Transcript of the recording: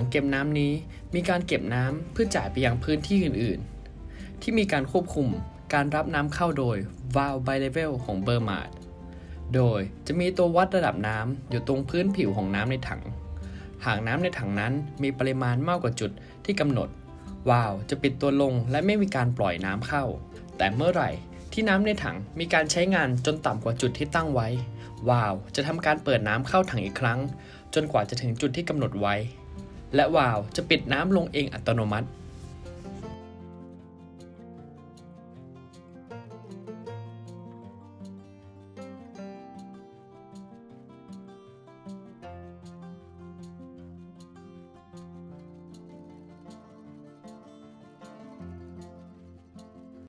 งเก็บน้ำนี้มีการเก็บน้ำเพื่อจ่ายไปยังพื้นที่อื่น ๆ ที่มีการควบคุมการรับน้ำเข้าโดย valve by level ของเบอร์มาดโดยจะมีตัววัดระดับน้ำอยู่ตรงพื้นผิวของน้ำในถัง หากน้ำในถังนั้นมีปริมาณมากกว่าจุดที่กำหนด วาล์วจะปิดตัวลงและไม่มีการปล่อยน้ำเข้า แต่เมื่อไหร่ที่น้ำในถังมีการใช้งานจนต่ำกว่าจุดที่ตั้งไว้ วาล์วจะทำการเปิดน้ำเข้าถังอีกครั้ง จนกว่าจะถึงจุดที่กำหนดไว้ และวาล์วจะปิดน้ำลงเองอัตโนมัติ